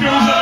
goes up.